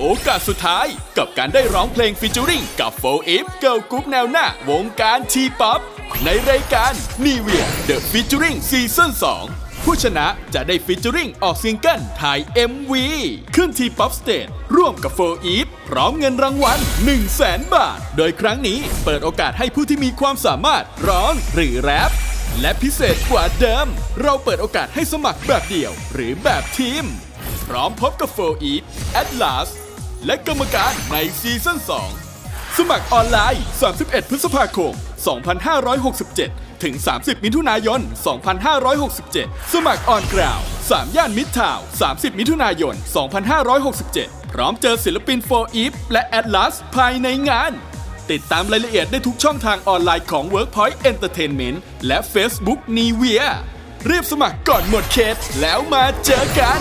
โอกาสสุดท้ายกับการได้ร้องเพลง featuring กับ 4EVE girl group แนวหน้าวงการ T-POP ในรายการ NIVEA THE FEATURING season 2ผู้ชนะจะได้ featuring ออกซิงเกิลถ่าย MV ขึ้น T-POP Stage ร่วมกับ 4EVE พร้อมเงินรางวัล1 0 0 0 0แสนบาท โดยครั้งนี้เปิดโอกาสให้ผู้ที่มีความสามารถร้องหรือแรปและพิเศษกว่าเดิม เราเปิดโอกาสให้สมัครแบบเดี่ยว หรือแบบทีม พร้อมพบกับ4EVE ATLAS และกรรมการใน season 2 สมัครออนไลน์ 31 พฤษภาคม 2567 ถึง 30 มิถุนายน 2567 สมัคร on ground สามย่านมิตรทาวน์ 30 มิถุนายน 2567 พร้อมเจอศิลปิน4EVE และ ATLAS ภายในงาน ติดตามรายละเอียดได้ทุกช่องทางออนไลน์ของ Workpoint Entertainment และ Facebook n i v e a รีบสมัครก่อนหมดเขตแล้วมาเจอกัน